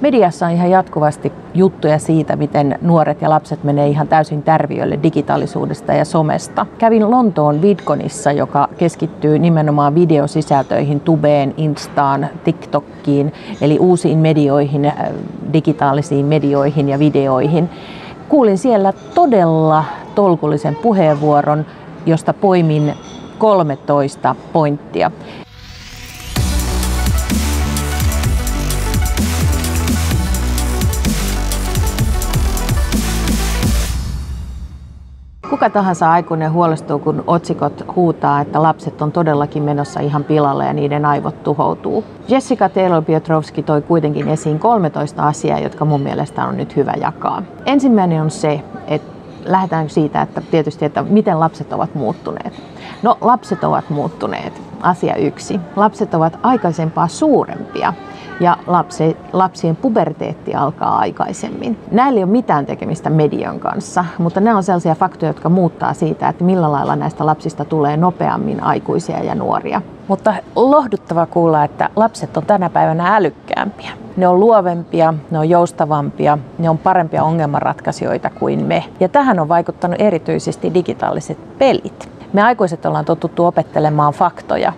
Mediassa on ihan jatkuvasti juttuja siitä, miten nuoret ja lapset menee ihan täysin tärviölle digitaalisuudesta ja somesta. Kävin Lontoon Vidconissa, joka keskittyy nimenomaan videosisältöihin, tubeen, instaan, TikTokkiin, eli uusiin medioihin, äh, digitaalisiin medioihin ja videoihin. Kuulin siellä todella tolkullisen puheenvuoron, josta poimin 13 pointtia. Kuka tahansa aikuinen huolestuu, kun otsikot huutaa, että lapset on todellakin menossa ihan pilalle ja niiden aivot tuhoutuu. Jessica Taylor-Piotrowski toi kuitenkin esiin 13 asiaa, jotka mun mielestä on nyt hyvä jakaa. Ensimmäinen on se, että lähdetään siitä, että tietysti, että miten lapset ovat muuttuneet. No, lapset ovat muuttuneet. Asia yksi. Lapset ovat aikaisempaa suurempia ja lapsi, lapsien puberteetti alkaa aikaisemmin. Näillä ei ole mitään tekemistä median kanssa, mutta nämä on sellaisia faktoja, jotka muuttaa siitä, että millä lailla näistä lapsista tulee nopeammin aikuisia ja nuoria. Mutta lohduttava kuulla, että lapset on tänä päivänä älykkäämpiä. Ne on luovempia, ne on joustavampia, ne on parempia ongelmanratkaisijoita kuin me. Ja tähän on vaikuttanut erityisesti digitaaliset pelit. Me aikuiset ollaan totuttu opettelemaan faktoja,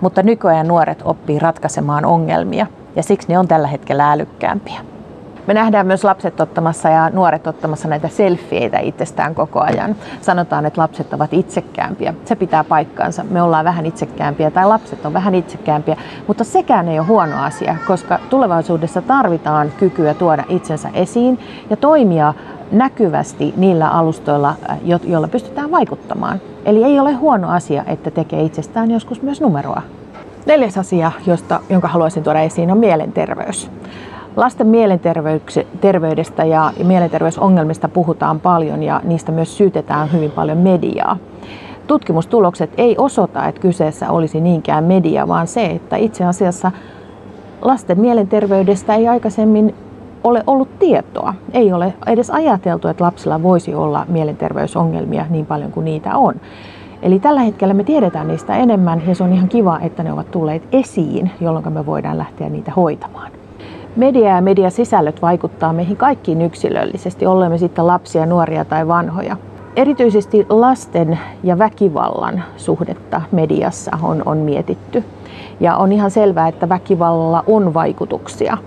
mutta nykyajan nuoret oppii ratkaisemaan ongelmia ja siksi ne on tällä hetkellä älykkäämpiä. Me nähdään myös lapset ottamassa ja nuoret ottamassa näitä selfieitä itsestään koko ajan. Sanotaan, että lapset ovat itsekkäämpiä. Se pitää paikkaansa. Me ollaan vähän itsekkäämpiä tai lapset on vähän itsekkäämpiä, mutta sekään ei ole huono asia, koska tulevaisuudessa tarvitaan kykyä tuoda itsensä esiin ja toimia näkyvästi niillä alustoilla, joilla pystytään vaikuttamaan. Eli ei ole huono asia, että tekee itsestään joskus myös numeroa. Neljäs asia, josta, jonka haluaisin tuoda esiin, on mielenterveys. Lasten mielenterveydestä ja mielenterveysongelmista puhutaan paljon ja niistä myös syytetään hyvin paljon mediaa. Tutkimustulokset ei osoita, että kyseessä olisi niinkään media, vaan se, että itse asiassa lasten mielenterveydestä ei aikaisemmin ole ollut tietoa. Ei ole edes ajateltu, että lapsilla voisi olla mielenterveysongelmia niin paljon kuin niitä on. Eli tällä hetkellä me tiedetään niistä enemmän ja se on ihan kiva, että ne ovat tulleet esiin, jolloin me voidaan lähteä niitä hoitamaan. Media ja mediasisällöt vaikuttaa meihin kaikkiin yksilöllisesti, olemme sitten lapsia, nuoria tai vanhoja. Erityisesti lasten ja väkivallan suhdetta mediassa on, on mietitty. Ja on ihan selvää, että väkivallalla on vaikutuksia.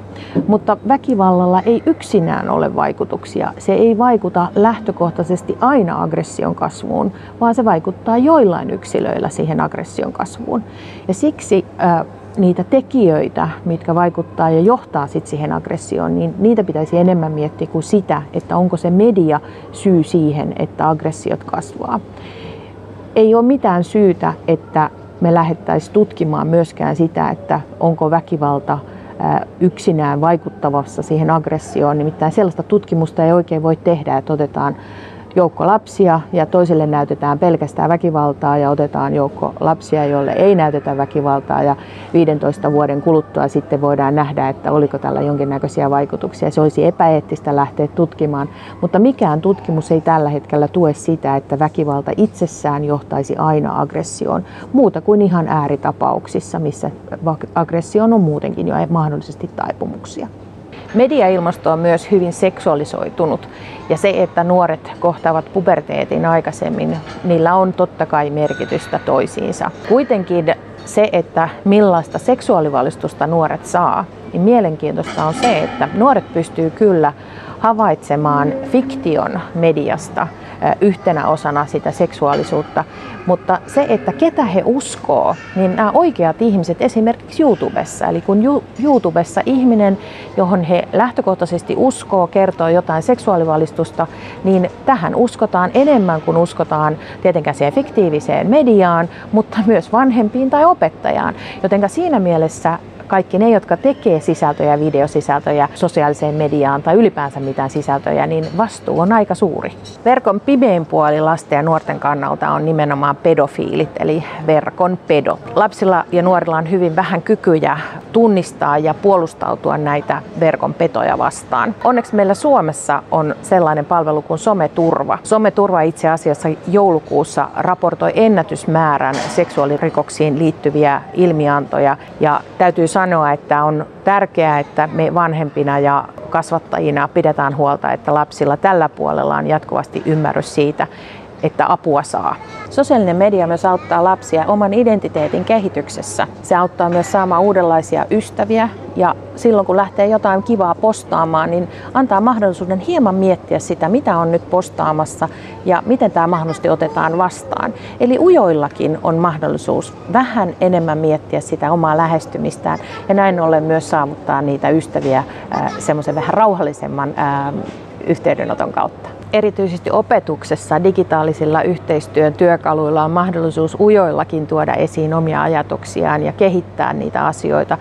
Mutta väkivallalla ei yksinään ole vaikutuksia. Se ei vaikuta lähtökohtaisesti aina aggression kasvuun, vaan se vaikuttaa joillain yksilöillä siihen aggression kasvuun. Ja siksi äh, niitä tekijöitä, mitkä vaikuttaa ja johtaa sit siihen aggressioon, niin niitä pitäisi enemmän miettiä kuin sitä, että onko se media syy siihen, että aggressiot kasvaa. Ei ole mitään syytä, että me lähettäisiin tutkimaan myöskään sitä, että onko väkivalta yksinään vaikuttavassa siihen aggressioon. Nimittäin sellaista tutkimusta ei oikein voi tehdä, että otetaan joukko lapsia ja toiselle näytetään pelkästään väkivaltaa ja otetaan joukko lapsia, joille ei näytetä väkivaltaa ja 15 vuoden kuluttua sitten voidaan nähdä, että oliko tällä jonkinnäköisiä vaikutuksia. Se olisi epäeettistä lähteä tutkimaan, mutta mikään tutkimus ei tällä hetkellä tue sitä, että väkivalta itsessään johtaisi aina aggressioon, muuta kuin ihan ääritapauksissa, missä aggressioon on muutenkin jo mahdollisesti taipumuksia. Mediailmasto on myös hyvin seksuaalisoitunut ja se, että nuoret kohtaavat puberteetin aikaisemmin, niillä on totta kai merkitystä toisiinsa. Kuitenkin se, että millaista seksuaalivalistusta nuoret saa, niin mielenkiintoista on se, että nuoret pystyy kyllä havaitsemaan fiktion mediasta yhtenä osana sitä seksuaalisuutta. Mutta se, että ketä he uskoo, niin nämä oikeat ihmiset esimerkiksi YouTubessa. Eli kun YouTubessa ihminen, johon he lähtökohtaisesti uskoo, kertoo jotain seksuaalivalistusta, niin tähän uskotaan enemmän kuin uskotaan tietenkään siihen fiktiiviseen mediaan, mutta myös vanhempiin tai opettajaan. Joten siinä mielessä kaikki ne, jotka tekee sisältöjä, videosisältöjä sosiaaliseen mediaan tai ylipäänsä mitään sisältöjä, niin vastuu on aika suuri. Verkon pimein puoli lasten ja nuorten kannalta on nimenomaan pedofiilit, eli verkon pedo. Lapsilla ja nuorilla on hyvin vähän kykyjä tunnistaa ja puolustautua näitä verkon petoja vastaan. Onneksi meillä Suomessa on sellainen palvelu kuin Someturva. Someturva itse asiassa joulukuussa raportoi ennätysmäärän seksuaalirikoksiin liittyviä ilmiantoja ja täytyy sanoa, että on tärkeää, että me vanhempina ja kasvattajina pidetään huolta, että lapsilla tällä puolella on jatkuvasti ymmärrys siitä, että apua saa. Sosiaalinen media myös auttaa lapsia oman identiteetin kehityksessä. Se auttaa myös saamaan uudenlaisia ystäviä ja silloin kun lähtee jotain kivaa postaamaan, niin antaa mahdollisuuden hieman miettiä sitä, mitä on nyt postaamassa ja miten tämä mahdollisesti otetaan vastaan. Eli ujoillakin on mahdollisuus vähän enemmän miettiä sitä omaa lähestymistään ja näin ollen myös saavuttaa niitä ystäviä semmoisen vähän rauhallisemman yhteydenoton kautta erityisesti opetuksessa digitaalisilla yhteistyön työkaluilla on mahdollisuus ujoillakin tuoda esiin omia ajatuksiaan ja kehittää niitä asioita.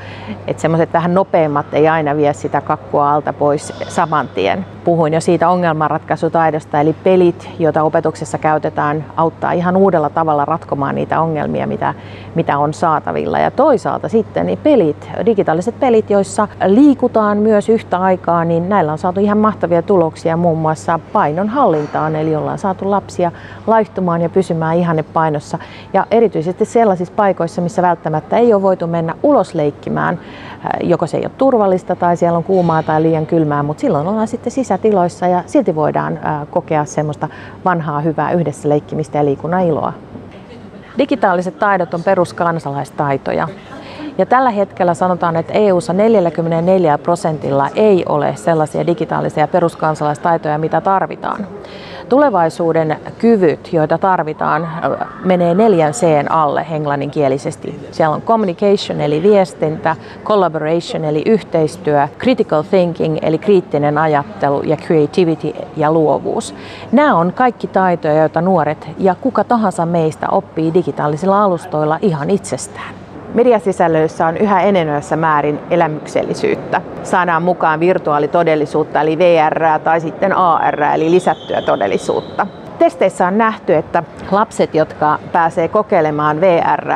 Että semmoiset vähän nopeammat ei aina vie sitä kakkua alta pois saman tien. Puhuin jo siitä ongelmanratkaisutaidosta, eli pelit, joita opetuksessa käytetään, auttaa ihan uudella tavalla ratkomaan niitä ongelmia, mitä, mitä on saatavilla. Ja toisaalta sitten niin pelit, digitaaliset pelit, joissa liikutaan myös yhtä aikaa, niin näillä on saatu ihan mahtavia tuloksia muun muassa painon hallintaan, eli ollaan saatu lapsia laihtumaan ja pysymään ihanne painossa. Ja erityisesti sellaisissa paikoissa, missä välttämättä ei ole voitu mennä ulos leikkimään, äh, joko se ei ole turvallista tai siellä on kuumaa tai liian kylmää, mutta silloin ollaan sitten sisätiloissa ja silti voidaan kokea semmoista vanhaa hyvää yhdessä leikkimistä ja liikunnan iloa. Digitaaliset taidot on peruskansalaistaitoja. Ja tällä hetkellä sanotaan, että EU-ssa 44 prosentilla ei ole sellaisia digitaalisia peruskansalaistaitoja, mitä tarvitaan. Tulevaisuuden kyvyt, joita tarvitaan, menee neljän C alle englanninkielisesti. Siellä on communication eli viestintä, collaboration eli yhteistyö, critical thinking eli kriittinen ajattelu ja creativity ja luovuus. Nämä on kaikki taitoja, joita nuoret ja kuka tahansa meistä oppii digitaalisilla alustoilla ihan itsestään. Mediasisällöissä on yhä enenevässä määrin elämyksellisyyttä. Saadaan mukaan virtuaalitodellisuutta eli VR tai sitten AR eli lisättyä todellisuutta. Testeissä on nähty, että lapset, jotka pääsee kokeilemaan VR,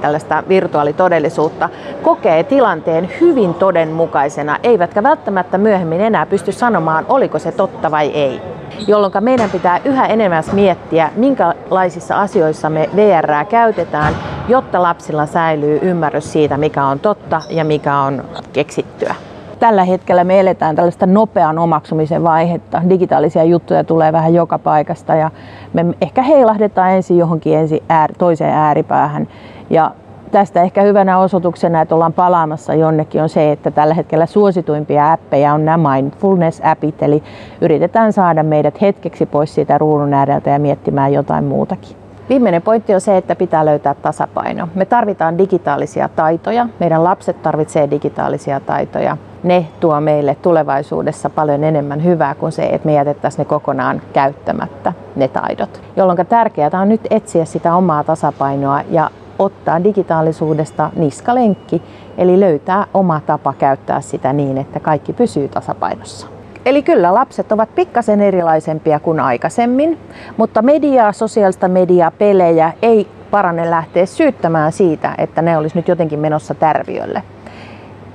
tällaista virtuaalitodellisuutta, kokee tilanteen hyvin todenmukaisena, eivätkä välttämättä myöhemmin enää pysty sanomaan, oliko se totta vai ei jolloin meidän pitää yhä enemmän miettiä, minkälaisissa asioissa me VR käytetään, jotta lapsilla säilyy ymmärrys siitä, mikä on totta ja mikä on keksittyä. Tällä hetkellä me eletään tällaista nopean omaksumisen vaihetta. Digitaalisia juttuja tulee vähän joka paikasta ja me ehkä heilahdetaan ensin johonkin ensin ääri, toiseen ääripäähän ja Tästä ehkä hyvänä osoituksena, että ollaan palaamassa jonnekin, on se, että tällä hetkellä suosituimpia appeja on nämä mindfulness-appit, eli yritetään saada meidät hetkeksi pois siitä ruudun ääreltä ja miettimään jotain muutakin. Viimeinen pointti on se, että pitää löytää tasapaino. Me tarvitaan digitaalisia taitoja, meidän lapset tarvitsee digitaalisia taitoja. Ne tuo meille tulevaisuudessa paljon enemmän hyvää kuin se, että me jätettäisiin ne kokonaan käyttämättä, ne taidot. Jolloin tärkeää on nyt etsiä sitä omaa tasapainoa ja ottaa digitaalisuudesta niskalenkki, eli löytää oma tapa käyttää sitä niin, että kaikki pysyy tasapainossa. Eli kyllä lapset ovat pikkasen erilaisempia kuin aikaisemmin, mutta mediaa, sosiaalista mediaa, pelejä ei parane lähteä syyttämään siitä, että ne olisi nyt jotenkin menossa tärviölle.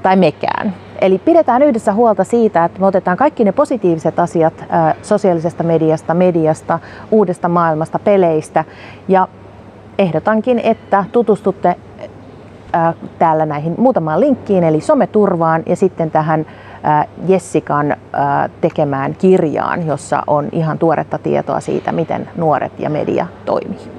Tai mekään. Eli pidetään yhdessä huolta siitä, että me otetaan kaikki ne positiiviset asiat sosiaalisesta mediasta, mediasta, uudesta maailmasta, peleistä ja ehdotankin, että tutustutte täällä näihin muutamaan linkkiin, eli someturvaan ja sitten tähän Jessikan tekemään kirjaan, jossa on ihan tuoretta tietoa siitä, miten nuoret ja media toimii.